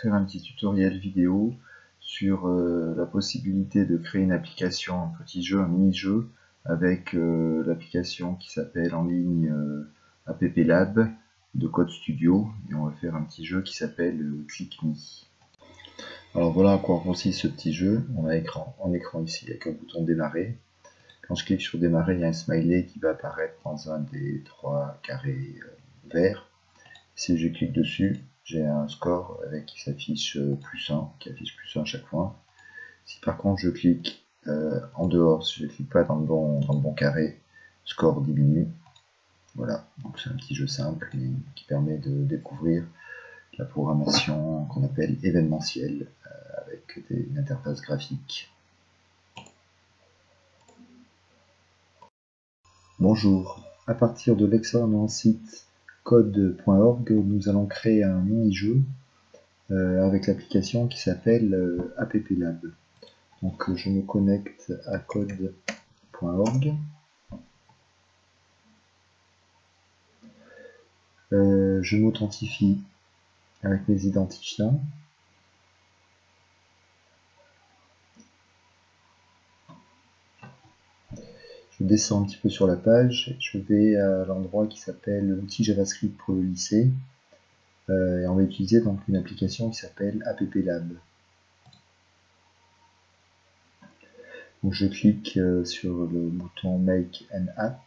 faire un petit tutoriel vidéo sur euh, la possibilité de créer une application, un petit jeu, un mini-jeu avec euh, l'application qui s'appelle en ligne euh, App Lab de Code Studio et on va faire un petit jeu qui s'appelle ClickMe. Alors voilà à quoi consiste ce petit jeu. On a écran, en écran ici avec un bouton démarrer. Quand je clique sur démarrer, il y a un smiley qui va apparaître dans un des trois carrés verts. Si je clique dessus, j'ai un score avec qui s'affiche euh, plus 1, qui affiche plus 1 à chaque fois. Si par contre je clique euh, en dehors, si je ne clique pas dans le, bon, dans le bon carré, score diminue. Voilà, donc c'est un petit jeu simple qui permet de découvrir la programmation qu'on appelle événementielle euh, avec des, une interface graphique. Bonjour, à partir de l'excellent site code.org, nous allons créer un mini-jeu euh, avec l'application qui s'appelle euh, AppLab. Donc je me connecte à code.org. Euh, je m'authentifie avec mes identifiants. Je descends un petit peu sur la page, je vais à l'endroit qui s'appelle l'outil JavaScript pour le lycée, euh, et on va utiliser donc une application qui s'appelle AppLab. Donc je clique euh, sur le bouton Make an App.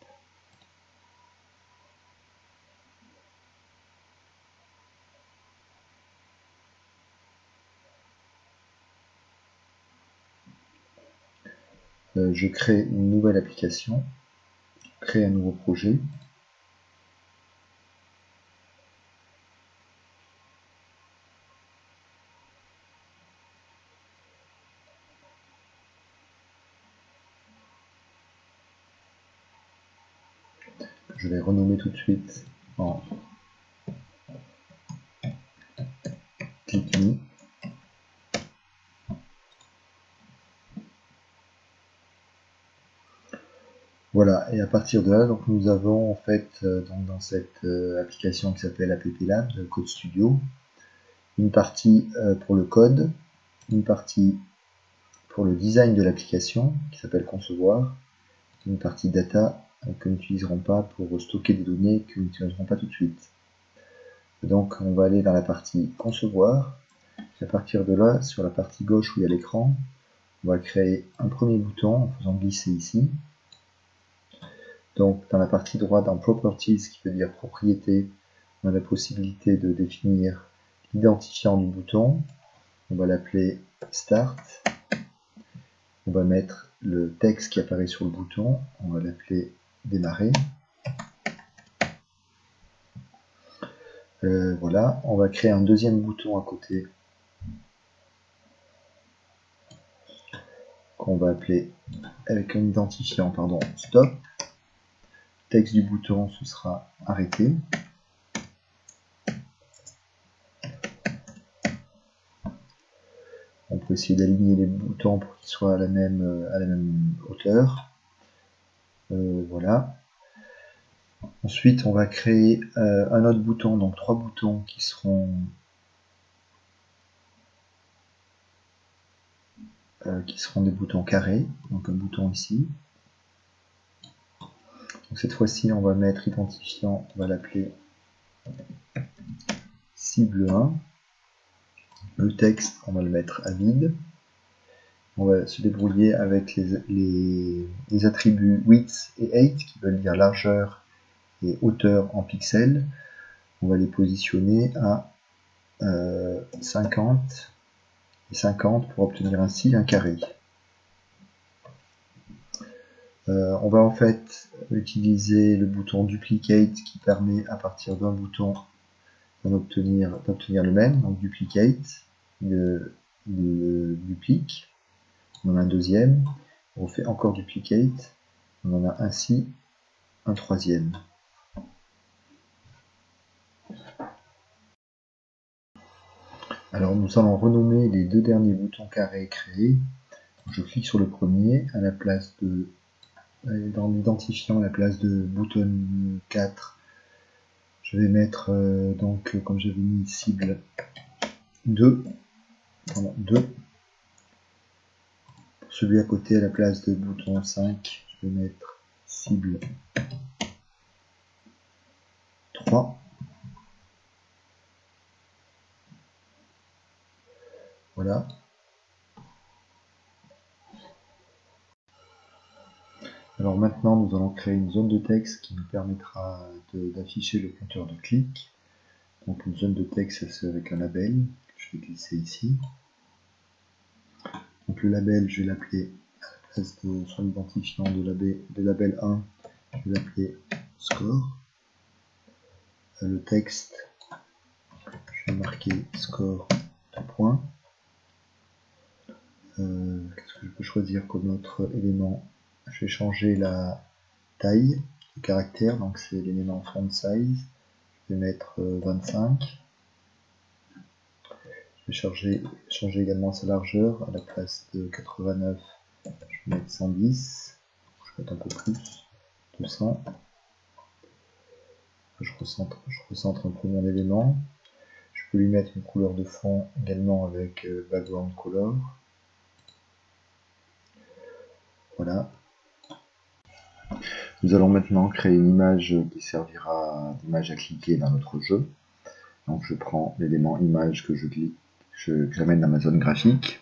Je crée une nouvelle application, crée un nouveau projet. Je vais renommer tout de suite en ClickMe. Voilà, et à partir de là, donc nous avons en fait euh, dans cette euh, application qui s'appelle AppLab, de Code Studio, une partie euh, pour le code, une partie pour le design de l'application qui s'appelle concevoir, une partie data que nous n'utiliserons pas pour stocker des données que nous n'utiliserons pas tout de suite. donc on va aller dans la partie concevoir, et à partir de là, sur la partie gauche où il y a l'écran, on va créer un premier bouton en faisant glisser ici, donc dans la partie droite, dans Properties, qui veut dire propriété, on a la possibilité de définir l'identifiant du bouton. On va l'appeler Start. On va mettre le texte qui apparaît sur le bouton. On va l'appeler Démarrer. Euh, voilà, on va créer un deuxième bouton à côté qu'on va appeler avec un identifiant pardon, Stop texte du bouton, ce sera arrêté. On peut essayer d'aligner les boutons pour qu'ils soient à la même, hauteur. Euh, voilà. Ensuite, on va créer euh, un autre bouton, donc trois boutons qui seront euh, qui seront des boutons carrés. Donc un bouton ici, cette fois-ci, on va mettre identifiant, on va l'appeler cible 1. Le texte, on va le mettre à vide. On va se débrouiller avec les, attributs width et height, qui veulent dire largeur et hauteur en pixels. On va les positionner à 50 euh, et 50 pour obtenir ainsi un carré. Euh, on va en fait utiliser le bouton duplicate qui permet à partir d'un bouton d'obtenir le même, donc duplicate, le, duplique, on en a un deuxième, on fait encore duplicate, on en a ainsi un troisième. Alors nous allons renommer les deux derniers boutons carrés créés. Je clique sur le premier à la place de dans l'identifiant à la place de bouton 4 je vais mettre euh, donc comme j'avais mis cible 2. 2. Pour celui à côté, à la place de bouton 5, je vais mettre cible 3. Voilà. Alors maintenant, nous allons créer une zone de texte qui nous permettra d'afficher le compteur de clics. Donc une zone de texte, c'est avec un label je vais glisser ici. Donc le label, je vais l'appeler à la place de son identifiant de label, de label 1, je vais l'appeler score. Euh, le texte, je vais marquer score de points. Euh, qu'est-ce que je peux choisir comme autre élément Je vais changer la taille du caractère, donc c'est l'élément font size. Je vais mettre 25. Euh, je vais changer, changer également sa largeur à la place de 89. Je vais mettre 110. Je vais mettre un peu plus. 200. Je recentre, je recentre un peu mon élément. Je peux lui mettre une couleur de fond également avec background color. Voilà. Nous allons maintenant créer une image qui servira d'image à cliquer dans notre jeu. Donc je prends l'élément image que je clique, j'amène dans ma zone graphique.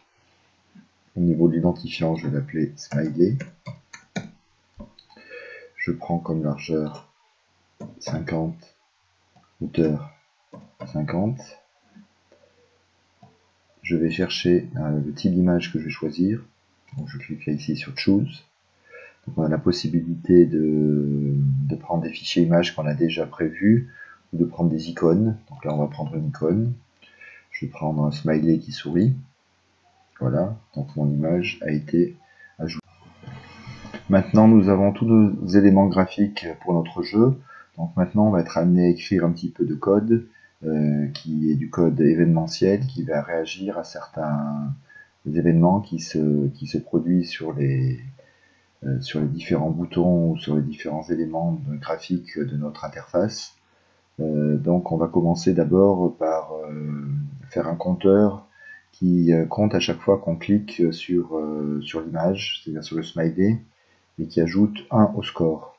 Au niveau de l'identifiant, je vais l'appeler smiley. Je prends comme largeur 50, hauteur 50. Je vais chercher euh, le type d'image que je vais choisir. Donc je clique ici sur Choose. On a la possibilité de, prendre des fichiers images qu'on a déjà prévus ou de prendre des icônes. Donc là on va prendre une icône. Je vais prendre un smiley qui sourit. Voilà, donc mon image a été ajoutée. Maintenant nous avons tous nos éléments graphiques pour notre jeu. Donc maintenant on va être amené à écrire un petit peu de code euh, qui est du code événementiel qui va réagir à certains événements qui se, produisent sur les, euh, sur les différents boutons ou sur les différents éléments graphiques de notre interface. Euh, donc on va commencer d'abord par euh, faire un compteur qui compte à chaque fois qu'on clique sur, l'image, c'est-à-dire sur le smiley, et qui ajoute 1 au score.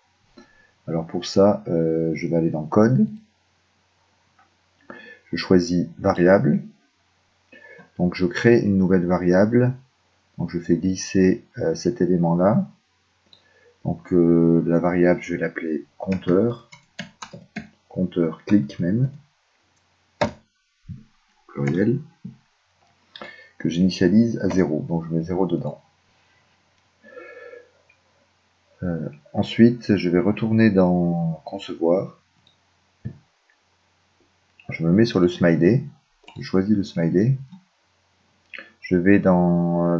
Alors pour ça, je vais aller dans Code, je choisis Variable, donc je crée une nouvelle variable. Donc je fais glisser euh, cet élément-là. Donc euh, la variable, je vais l'appeler compteur. Compteur clic même. Pluriel. Que j'initialise à 0. Donc je mets 0 dedans. Euh, ensuite, je vais retourner dans concevoir. Je me mets sur le smiley. Je choisis le smiley je vais dans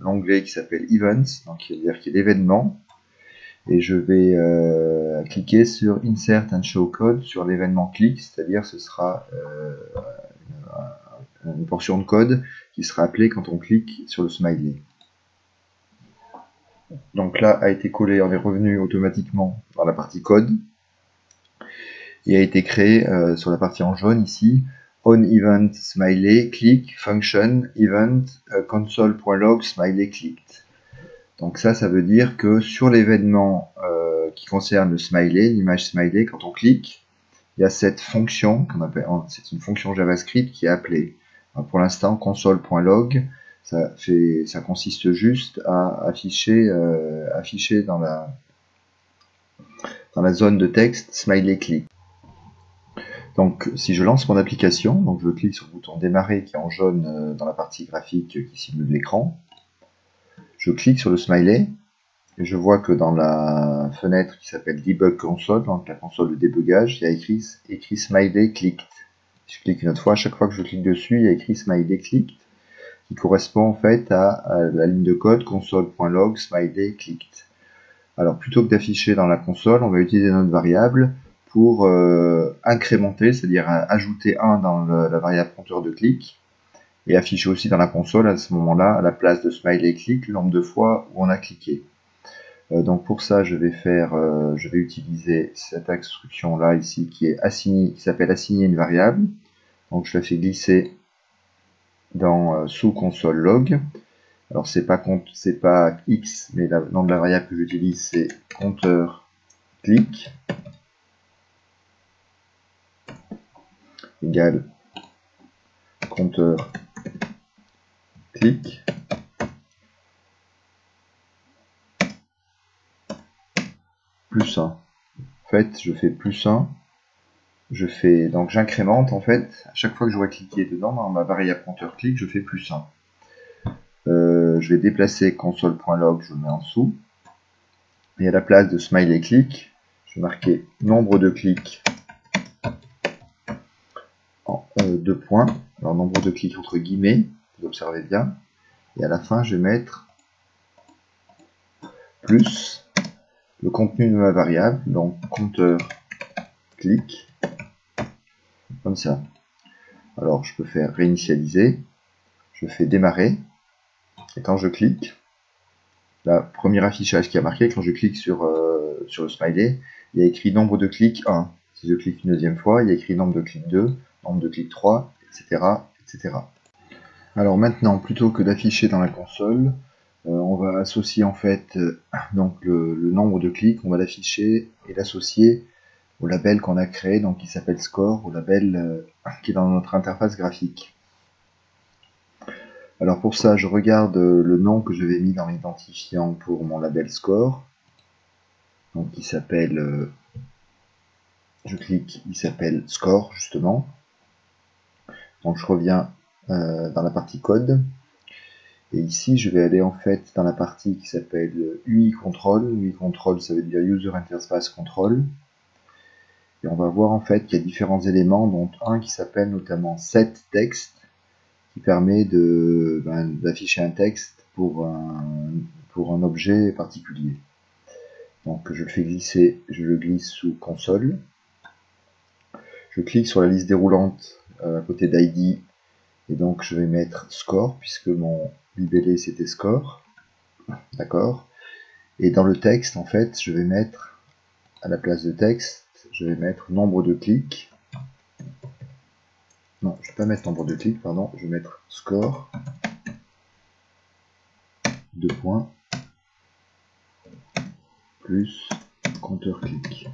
l'onglet qui s'appelle Events, donc qui veut dire qu'il y a l'événement, et je vais euh, cliquer sur Insert and Show Code sur l'événement clic, c'est-à-dire ce sera euh, une portion de code qui sera appelée quand on clique sur le smiley. Donc là a été collé, on est revenu automatiquement dans la partie code et a été créé euh, sur la partie en jaune ici on event smiley click function event euh, console.log smiley clicked. Donc ça, ça veut dire que sur l'événement euh, qui concerne le smiley, l'image smiley, quand on clique, il y a cette fonction c'est une fonction JavaScript qui est appelée. pour l'instant, console.log, ça fait, ça consiste juste à afficher, euh, afficher dans la dans la zone de texte smiley click. Donc si je lance mon application, donc je clique sur le bouton démarrer qui est en jaune euh, dans la partie graphique qui simule l'écran, je clique sur le smiley, et je vois que dans la fenêtre qui s'appelle Debug Console, donc la console de débugage, il y a écrit, écrit Smiley Clicked. Si je clique une autre fois, à chaque fois que je clique dessus, il y a écrit Smiley Clicked, qui correspond en fait à, la ligne de code console.log smiley clicked. Alors plutôt que d'afficher dans la console, on va utiliser notre variable pour euh, incrémenter, c'est-à-dire ajouter 1 dans la variable compteur de clic et afficher aussi dans la console à ce moment-là, à la place de smiley click, le nombre de fois où on a cliqué. Euh, donc pour ça, je vais faire, euh, je vais utiliser cette instruction là ici qui est qui s'appelle assigner une variable. Donc je la fais glisser dans euh, sous console log. Alors c'est pas c'est pas x, mais le nom de la variable que j'utilise c'est compteur clic égale compteur clic plus 1. En fait, je fais plus 1. Je fais donc j'incrémente en fait, à chaque fois que je vois cliquer dedans dans ma variable compteur clic, je fais plus 1. Euh, je vais déplacer console.log, je le mets en dessous. Et à la place de smiley click, je vais marquer nombre de clics deux points. Alors nombre de clics entre guillemets, vous observez bien. Et à la fin, je vais mettre plus le contenu de ma variable, donc compteur clic, comme ça. Alors je peux faire réinitialiser, je fais démarrer, et quand je clique, la premier affichage qui a marqué, quand je clique sur, euh, sur le smiley, il y a écrit nombre de clics 1. Si je clique une deuxième fois, il y a écrit nombre de clics 2, nombre de clics 3, etc. etc. Alors maintenant, plutôt que d'afficher dans la console, euh, on va associer en fait euh, donc le, nombre de clics, on va l'afficher et l'associer au label qu'on a créé, donc qui s'appelle score, au label euh, qui est dans notre interface graphique. Alors pour ça, je regarde le nom que je vais mis dans l'identifiant pour mon label score, donc qui s'appelle, je clique, il s'appelle score justement. Donc je reviens dans la partie code, et ici, je vais aller en fait dans la partie qui s'appelle UI Control. UI Control, ça veut dire User Interface Control. Et on va voir en fait qu'il y a différents éléments, dont un qui s'appelle notamment Set Text, qui permet ben, d'afficher un texte pour un, pour un objet particulier. Donc je le fais glisser, je le glisse sous console. Je clique sur la liste déroulante euh, à côté d'ID et donc je vais mettre score puisque mon libellé c'était score. D'accord Et dans le texte, en fait, je vais mettre, à la place de texte, je vais mettre nombre de clics. Non, je ne vais pas mettre nombre de clics, pardon, je vais mettre score. Deux points. Plus compteur clic.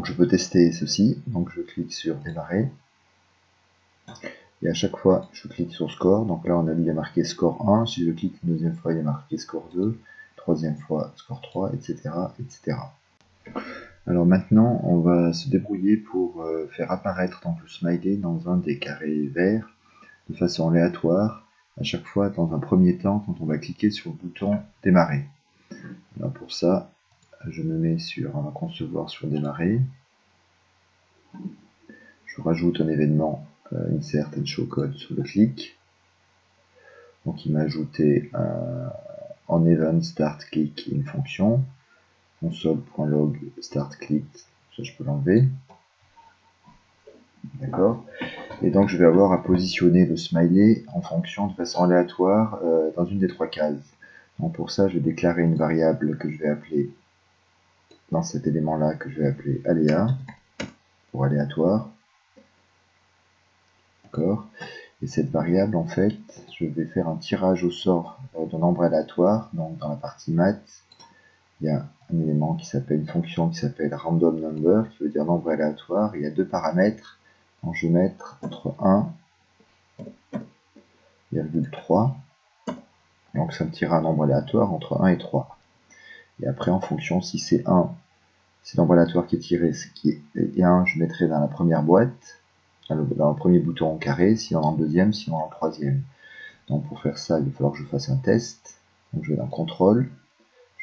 Donc je peux tester ceci. Donc je clique sur démarrer. Et à chaque fois, je clique sur score. Donc là, on a, il y a marqué score 1. Si je clique une deuxième fois, il y a marqué score 2. Troisième fois, score 3, etc. etc. Alors maintenant, on va se débrouiller pour euh, faire apparaître donc, le smiley dans un des carrés verts de façon aléatoire, à chaque fois dans un premier temps quand on va cliquer sur le bouton démarrer. Alors pour ça, je me mets sur un concevoir sur démarrer. Je rajoute un événement euh, insert and show code sur le clic. Donc il m'a ajouté en event start click une fonction console.log start click, ça je peux l'enlever. D'accord Et donc je vais avoir à positionner le smiley en fonction de façon aléatoire euh, dans une des trois cases. Donc pour ça je vais déclarer une variable que je vais appeler dans cet élément-là que je vais appeler aléa, pour aléatoire. D'accord Et cette variable, en fait, je vais faire un tirage au sort d'un nombre aléatoire. Donc, dans la partie maths, il y a un élément qui s'appelle, une fonction qui s'appelle random number, qui veut dire nombre aléatoire. Il y a deux paramètres. Donc, je vais mettre entre 1 3. Donc, ça me tirera un nombre aléatoire entre 1 et 3. Et après, en fonction, si c'est 1, c'est l'emballatoire qui est tiré, ce qui est 1, je mettrai dans la première boîte, dans le, premier bouton en carré, sinon dans le deuxième, sinon dans le troisième. Donc pour faire ça, il va falloir que je fasse un test. Donc je vais dans contrôle,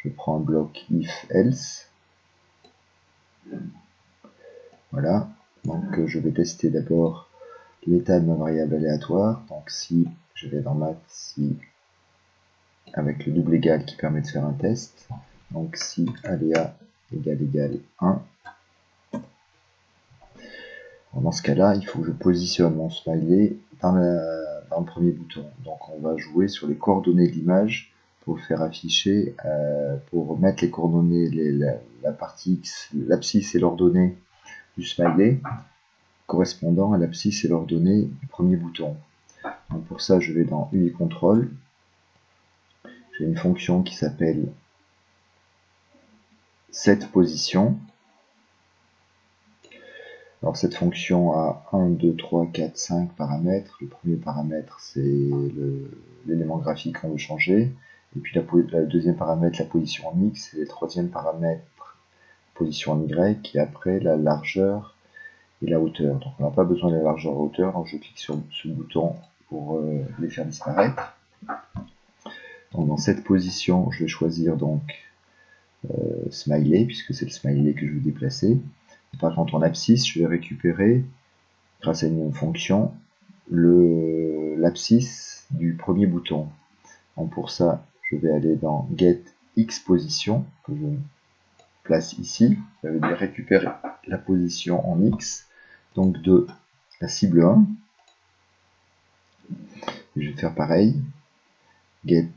je prends un bloc if else. Voilà, donc euh, je vais tester d'abord l'état de ma variable aléatoire. Donc si je vais dans math, si avec le double égal qui permet de faire un test. Donc si aléa égal égal 1. dans ce cas-là, il faut que je positionne mon smiley dans, le premier bouton. Donc on va jouer sur les coordonnées de l'image pour faire afficher, euh, pour mettre les coordonnées, la, partie X, l'abscisse et l'ordonnée du smiley, correspondant à l'abscisse et l'ordonnée du premier bouton. Donc pour ça, je vais dans UI Control. J'ai une fonction qui s'appelle set position. Alors cette fonction a 1, 2, 3, 4, 5 paramètres. Le premier paramètre c'est l'élément graphique qu'on veut changer. Et puis la, deuxième paramètre, la position en X. Et le troisième paramètre, position en Y. Et après la largeur et la hauteur. Donc on n'a pas besoin de la largeur et la hauteur. Donc je clique sur ce bouton pour euh, les faire disparaître. Donc dans cette position, je vais choisir donc smiley, puisque c'est le smiley que je veux déplacer. Par contre, en abscisse, je vais récupérer, grâce à une fonction, l'abscisse du premier bouton. Donc pour ça, je vais aller dans Get X position, que je place ici. Ça veut dire récupérer la position en X, donc de la cible 1. je vais faire pareil. Get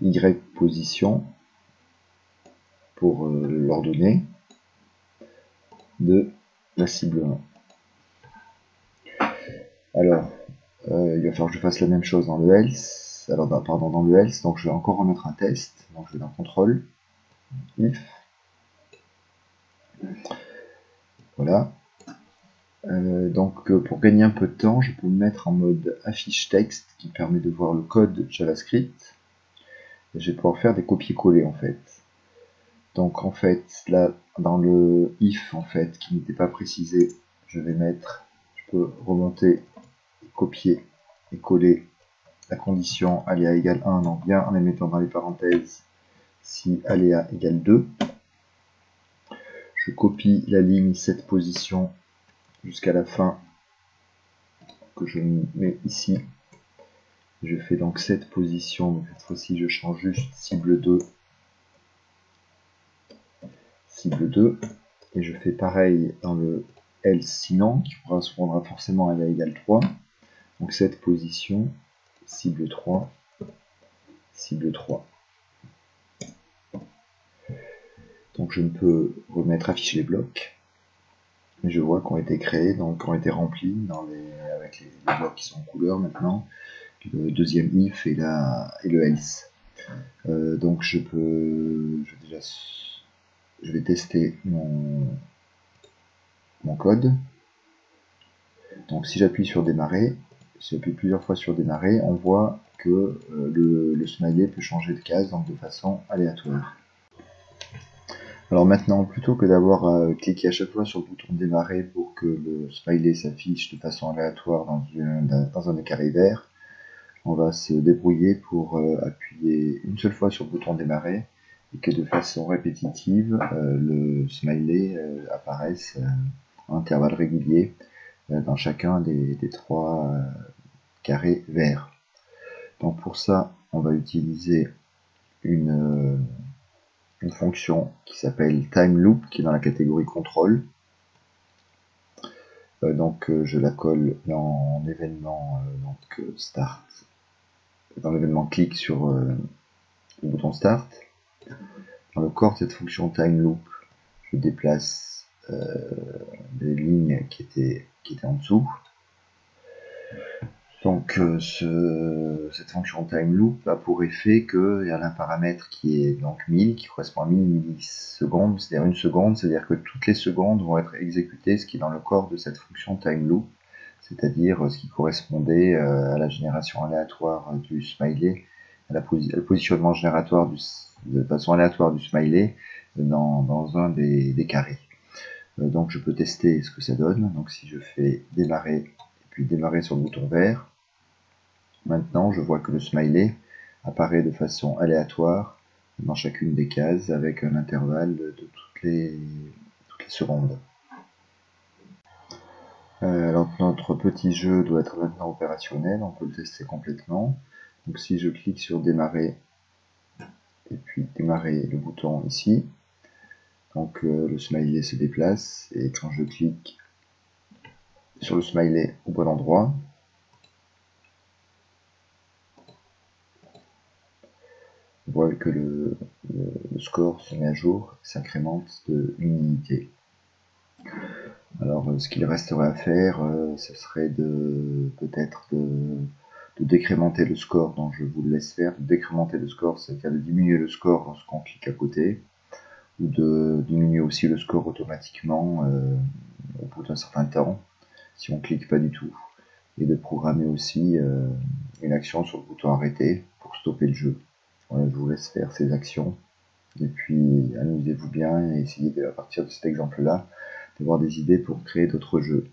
Y position pour euh, l'ordonnée de la cible 1. Alors, euh, il va falloir que je fasse la même chose dans le else. Alors, pardon, dans le else, donc je vais encore remettre un test. Donc, je vais dans contrôle, if. Voilà. Euh, donc, pour gagner un peu de temps, je peux me mettre en mode affiche texte qui permet de voir le code JavaScript. Je vais pouvoir faire des copier-coller en fait. Donc en fait, là, dans le if, en fait, qui n'était pas précisé, je vais mettre, je peux remonter, copier et coller la condition aléa égale 1, donc bien en les mettant dans les parenthèses si aléa égale 2. Je copie la ligne cette position jusqu'à la fin que je mets ici. Je fais donc cette position, cette fois-ci je change juste cible 2 cible 2 et je fais pareil dans le else sinon qui correspondra forcément à la égale 3 donc cette position cible 3 cible 3 donc je ne peux remettre afficher les blocs. Mais je vois qu'on a été créés donc ont été remplis dans les, avec les, blocs qui sont en couleur maintenant le deuxième if et, la, et le else euh, donc je peux je vais déjà je vais tester mon, mon code. Donc si j'appuie sur démarrer, si j'appuie plusieurs fois sur démarrer, on voit que euh, le, smiley peut changer de case donc de façon aléatoire. Alors maintenant, plutôt que d'avoir à cliquer à chaque fois sur le bouton démarrer pour que le smiley s'affiche de façon aléatoire dans, dans un carré vert, on va se débrouiller pour euh, appuyer une seule fois sur le bouton démarrer et que de façon répétitive, euh, le smiley euh, apparaisse en intervalles réguliers dans chacun des, trois carrés verts. Donc pour ça, on va utiliser une, fonction qui s'appelle time loop, qui est dans la catégorie contrôle. donc je la colle dans l'événement donc start, dans l'événement clic sur le bouton start. Dans le corps de cette fonction time loop, je déplace euh, les lignes qui étaient, qui étaient en dessous. Donc euh, cette fonction time loop a pour effet qu'il y a un paramètre qui est donc 1000, qui correspond à 1000 millisecondes, c'est-à-dire une seconde, c'est-à-dire que toutes les secondes vont être exécutées, ce qui est dans le corps de cette fonction time loop, c'est-à-dire ce qui correspondait euh, à la génération aléatoire du smiley, à la positionnement génératoire de façon aléatoire du smiley dans, un des, carrés. Euh, donc je peux tester ce que ça donne. Donc si je fais démarrer et puis démarrer sur le bouton vert, maintenant je vois que le smiley apparaît de façon aléatoire dans chacune des cases avec un intervalle de toutes les, toutes les secondes. Euh, alors notre petit jeu doit être maintenant opérationnel, on peut le tester complètement. Donc si je clique sur démarrer et puis démarrer le bouton ici. Donc euh, le smiley se déplace et quand je clique sur le smiley au bon endroit, on voit que le, score se met à jour, s'incrémente de une unité. Alors ce qu'il resterait à faire, ce serait de peut-être de, de, décrémenter le score, dont je vous le laisse faire, de décrémenter le score, c'est-à-dire de diminuer le score lorsqu'on clique à côté, ou de diminuer aussi le score automatiquement euh, au bout d'un certain temps, si on clique pas du tout, et de programmer aussi euh, une action sur le bouton arrêter pour stopper le jeu. Voilà, je vous laisse faire ces actions, et puis amusez-vous bien et essayez à partir de cet exemple-là d'avoir des idées pour créer d'autres jeux.